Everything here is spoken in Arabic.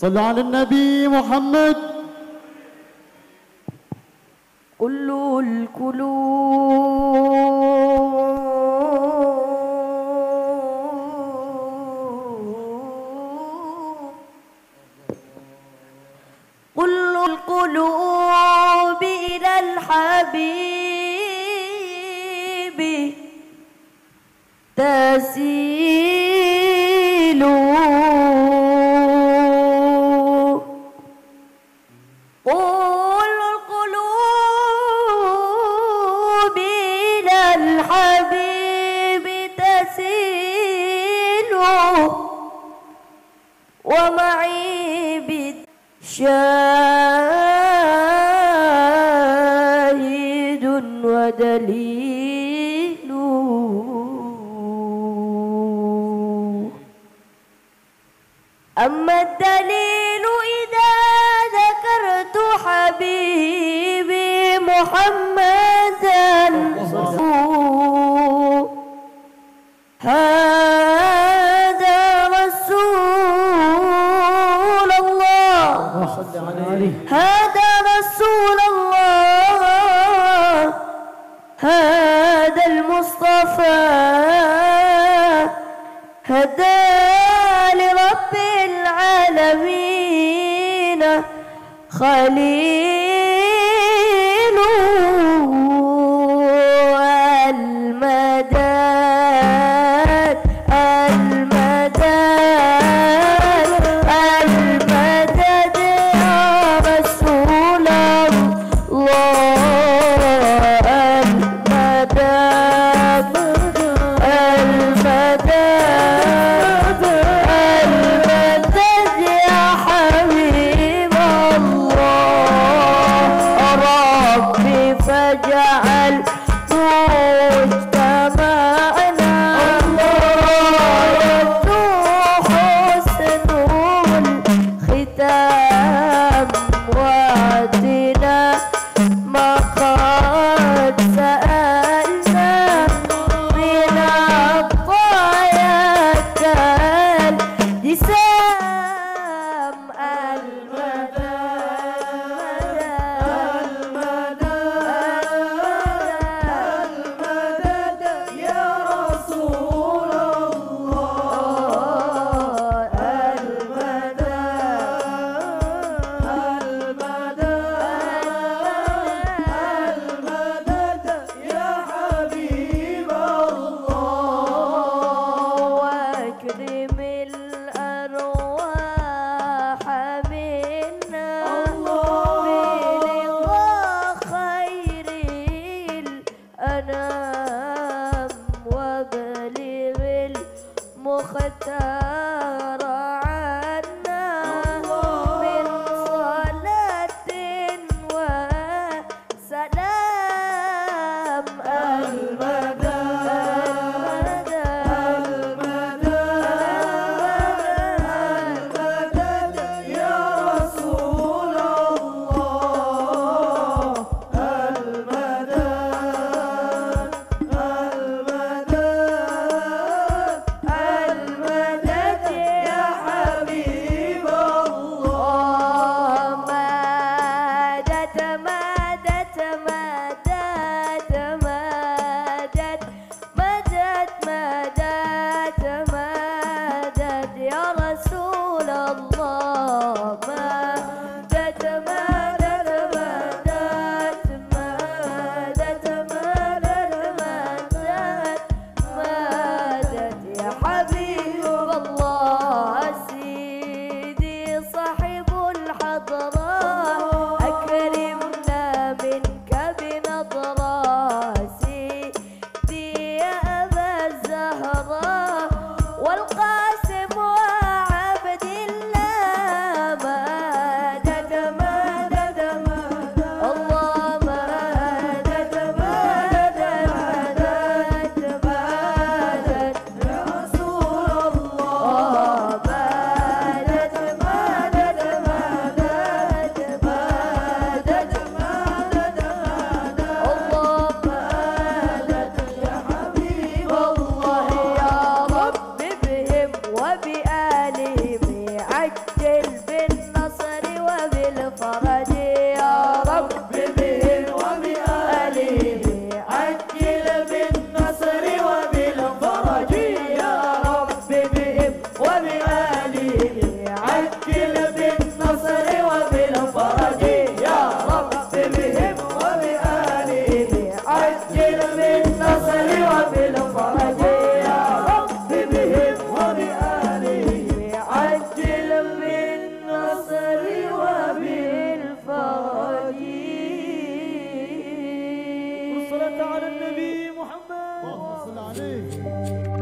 صلوا على النبي محمد. كل القلوب كل القلوب إلى الحبيب. تسيل كل إلى الحبيب تسيل ومعي شاهد ودليل. أما الدليل محمدا هذا رسول الله. هذا رسول الله. هذا المصطفى. هدى لرب العالمين. خليل para على النبي محمد. اللهم صل عليه.